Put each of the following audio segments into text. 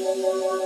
Música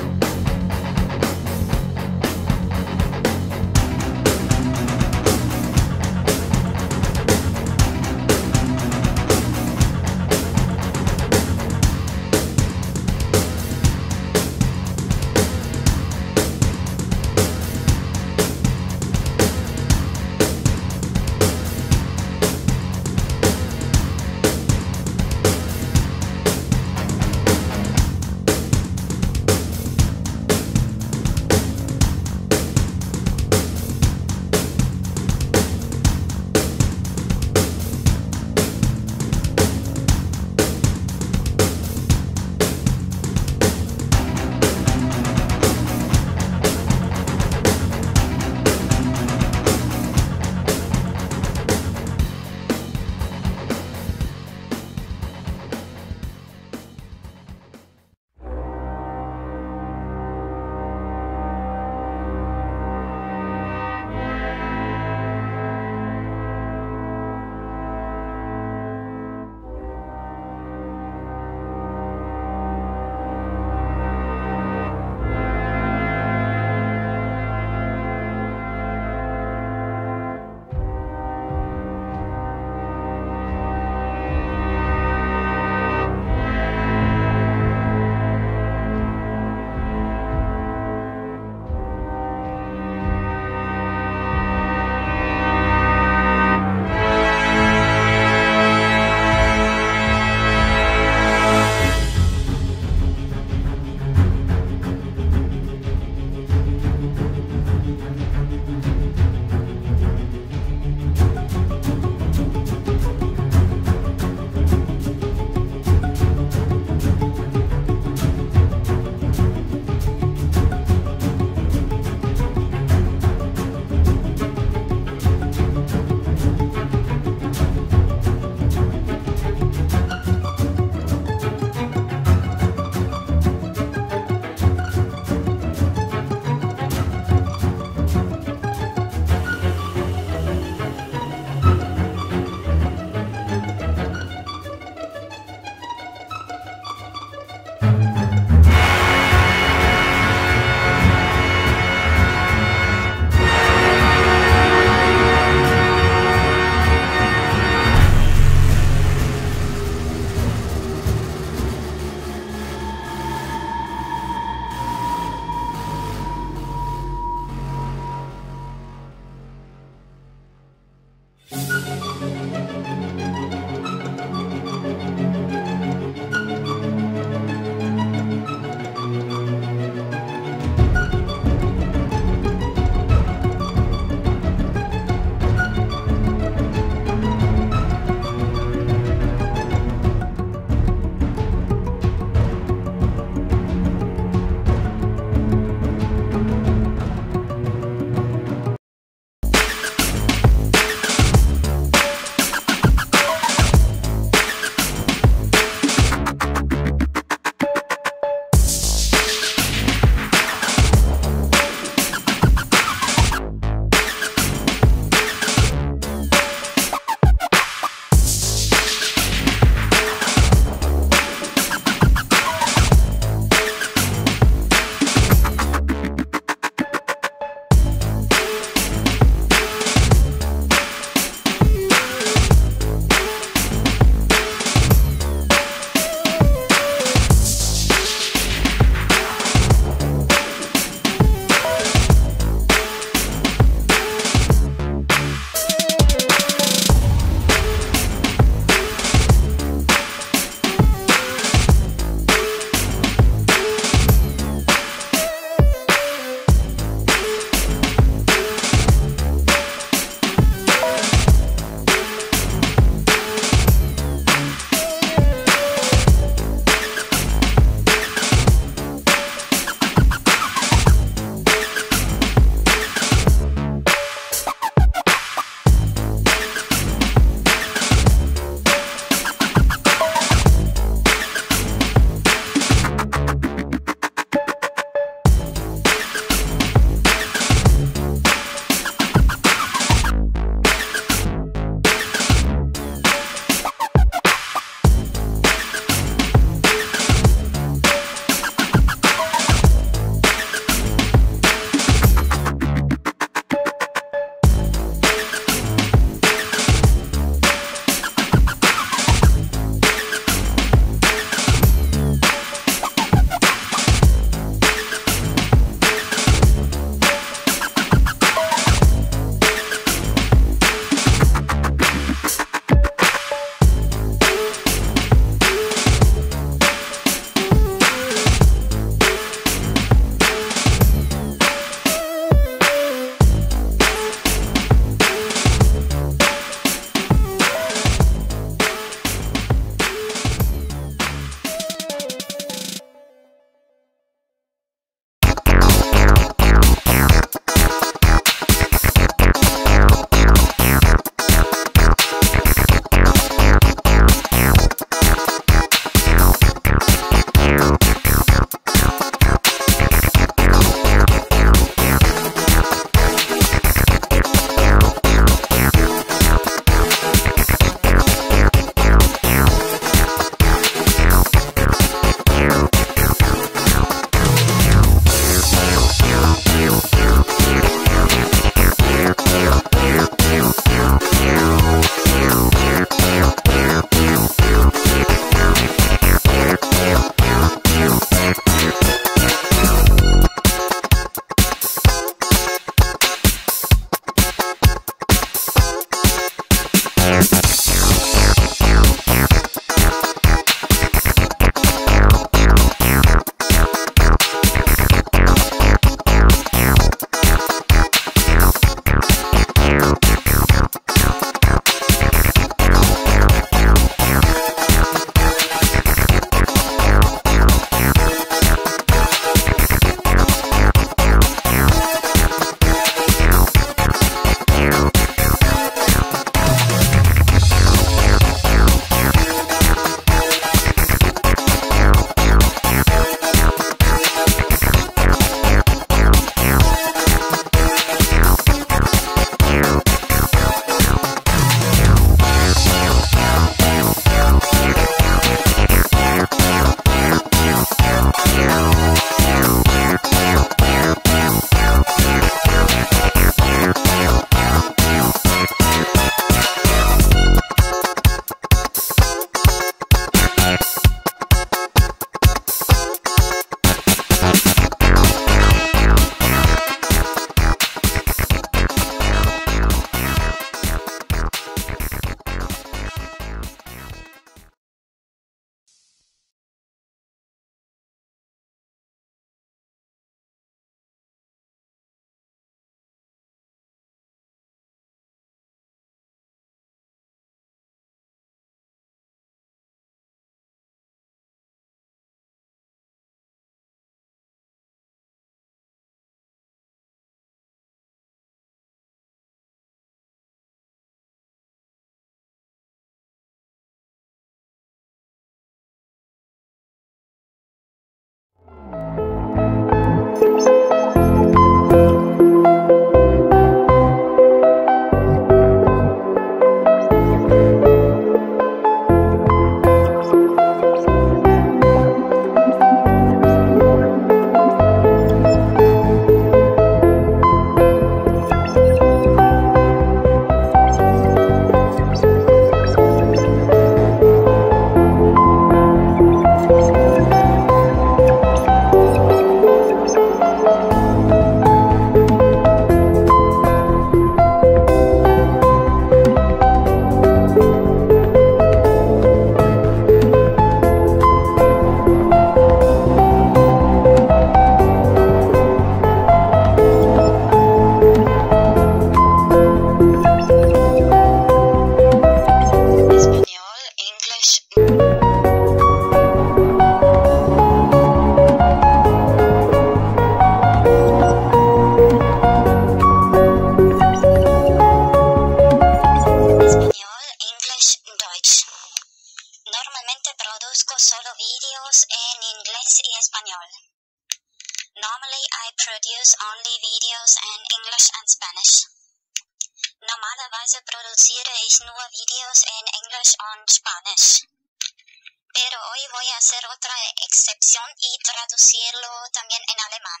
traducirlo también en alemán.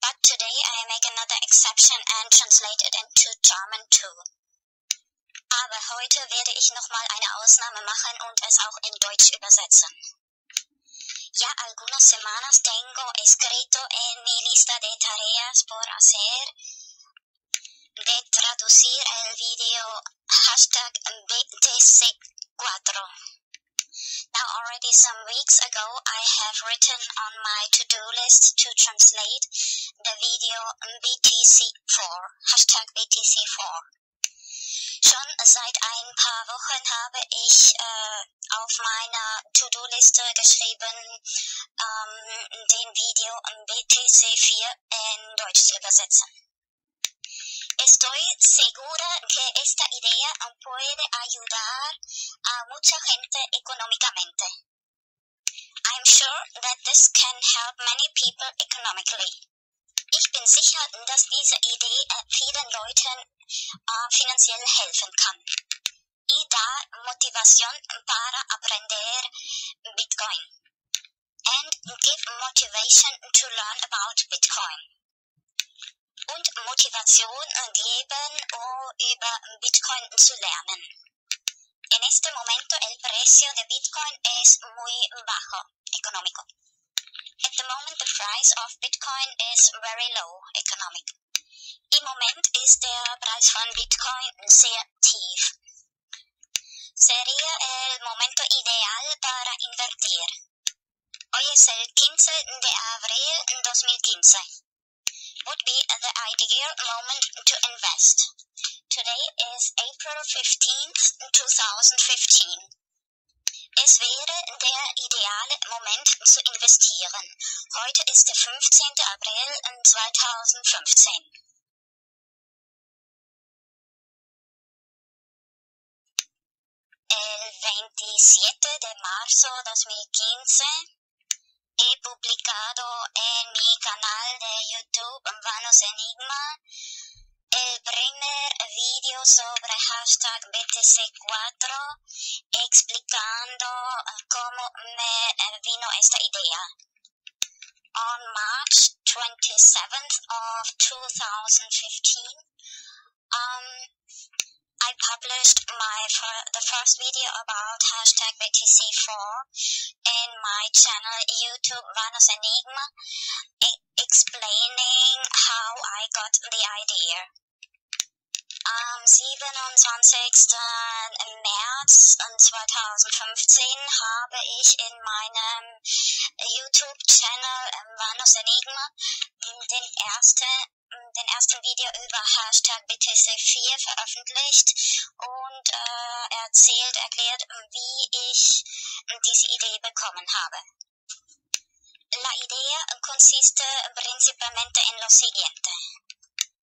But today I make another exception and translate it into German too. Aber heute werde ich nochmal eine Ausnahme machen und es auch in Deutsch übersetzen. Ya algunas semanas tengo escrito en mi lista de tareas por hacer de traducir el video hashtag BTC4. Now already some weeks ago I have written on my to-do list to translate the video BTC4, hashtag BTC4. Schon seit ein paar Wochen habe ich äh, auf meiner To-Do-Liste geschrieben, ähm, den Video BTC4 in Deutsch zu übersetzen. Estoy segura que esta idea puede ayudar a mucha gente económicamente. I'm sure that this can help many people economically. Ich bin sicher, dass diese Idee vielen Leuten äh, finanziell helfen kann. Y da motivación para aprender Bitcoin. And give motivation to learn about Bitcoin. Und Motivation geben, um über Bitcoin zu lernen. En este momento el precio de Bitcoin es muy bajo, económico. At the moment the price of Bitcoin is very low, economic. Im Moment ist der Preis von Bitcoin sehr tief. Sería el momento ideal para invertir. Hoy es el 15 de abril 2015. Would be the ideal moment to invest. Today is April 15th, 2015. Es wäre der ideale Moment zu investieren. Heute ist der 15. April 2015. El 27 de marzo 2015 he publicado en mi canal de YouTube Vanos Enigma el primer video sobre hashtag BTC4 explicando eh, cómo me eh, vino esta idea. On March 27th of 2015, um, I published my the first video about hashtag BTC4 in my channel YouTube Vanos Enigma, explaining how I got the idea. Am 27. März 2015 habe ich in meinem YouTube-Channel Vanos Enigma den ersten den ersten Video über Hashtag BTC4 veröffentlicht und äh, erzählt, erklärt, wie ich diese Idee bekommen habe. La idea consiste principalmente en lo siguiente.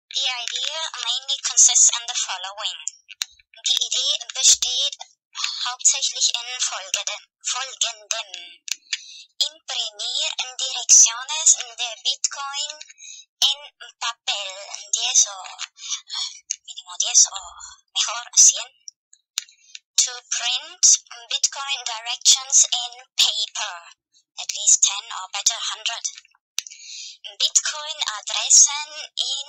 The idea mainly consists in the following. Die Idee besteht hauptsächlich in folgendem. folgendem. Imprimir direcciones de Bitcoin en papel, 10 o mínimo 10 o mejor 100. To print Bitcoin directions in paper, at least 10 or better 100. Bitcoin-Adressen in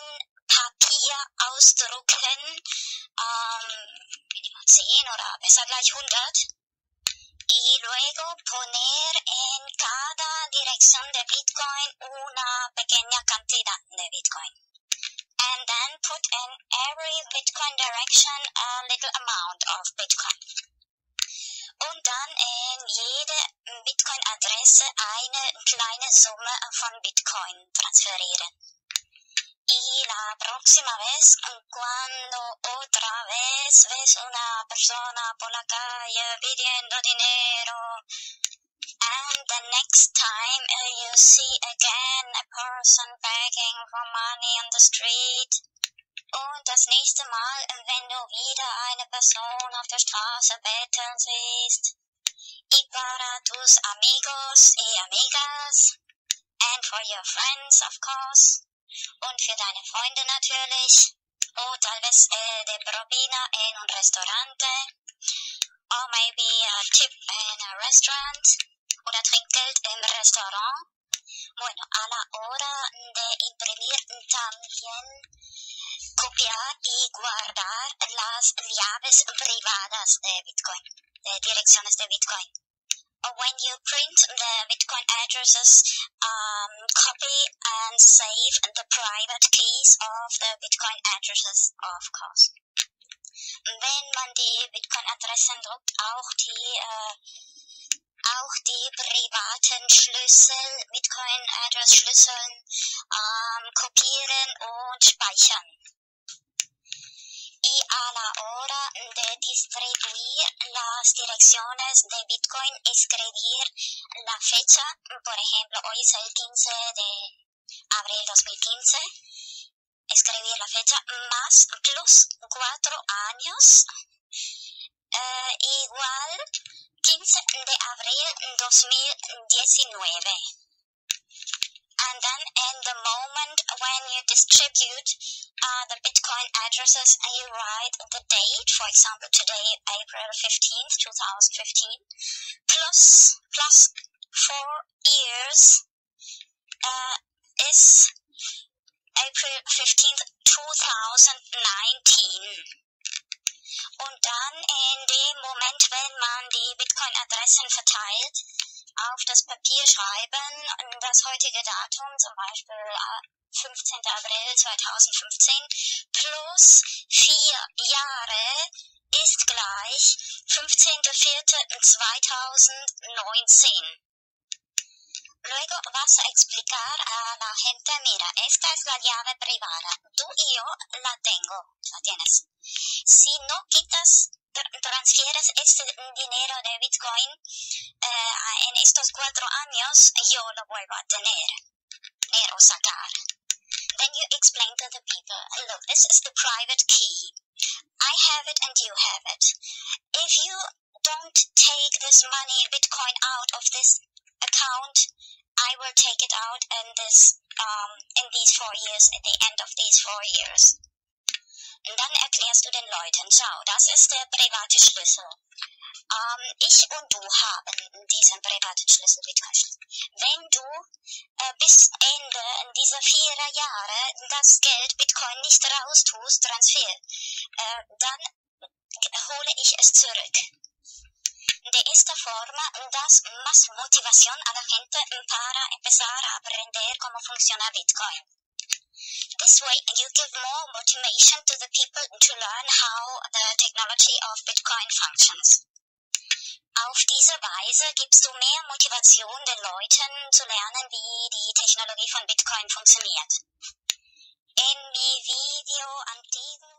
Papier ausdrucken, ähm, Minimum 10 oder besser gleich 100. Y luego poner en cada dirección de Bitcoin una pequeña cantidad de Bitcoin. And then put in every Bitcoin direction a little amount of Bitcoin. Und dann in jede Bitcoin-Adresse eine kleine Summe von Bitcoin transferieren. Y la próxima vez, cuando otra vez ves una persona por la calle pidiendo dinero, and the next time you see again a person begging for money on the street, und das nächste Mal, wenn du wieder eine Person auf der Straße betteln siehst, y para tus amigos y amigas, and for your friends, of course, und für deine Freunde natürlich, o tal vez eh, de propina en un restaurante, or maybe a tip in a restaurant, oder Trinkgeld im Restaurant. Bueno, a la hora de imprimir también copiar y guardar las llaves privadas de Bitcoin, de direcciones de Bitcoin. when you print the Bitcoin addresses, um, copy and save the private keys of the Bitcoin addresses, of course. Wenn man die Bitcoin-Adressen druckt, auch die, äh, auch die privaten Schlüssel, Bitcoin-Address-Schlüsseln ähm, kopieren und speichern. y a la hora de distribuir las direcciones de Bitcoin, escribir la fecha, por ejemplo, hoy es el 15 de abril 2015, escribir la fecha más plus cuatro años, eh, igual 15 de abril 2019. And then in the moment when you distribute uh, the Bitcoin addresses and you write the date, for example, today, April 15th, 2015, plus, plus four years uh, is April 15th, 2019. Und dann in dem Moment, wenn man die Bitcoin-Adressen verteilt, auf das Papier schreiben, das heutige Datum, zum Beispiel 15. April 2015, plus vier Jahre ist gleich 15.04.2019. Luego vas a explicar a la gente, mira, esta es la llave privada, tú y yo la tengo, la tienes. Si no quitas, transfieres este dinero de Bitcoin eh, en estos cuatro años, yo lo vuelvo a tener, tener o sacar. Then you explain to the people, look, this is the private key. I have it and you have it. If you don't take this money, Bitcoin, out of this account, I will take it out in this um, in these four years, at the end of these four years. Und dann erklärst du den Leuten, schau, das ist der private Schlüssel. Ähm, ich und du haben diesen privaten Schlüssel, Bitcoin-Schlüssel. Wenn du äh, bis Ende dieser vier Jahre das Geld Bitcoin nicht raustust, transfer, äh, dann hole ich es zurück. De esta forma das más motivación a la gente para empezar a aprender cómo funciona Bitcoin. This way you give more motivation to the people to learn how the technology of Bitcoin functions. Auf diese Weise gibst du mehr Motivation den Leuten zu lernen, wie die Technologie von Bitcoin funktioniert. En mi video antiguo